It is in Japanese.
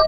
you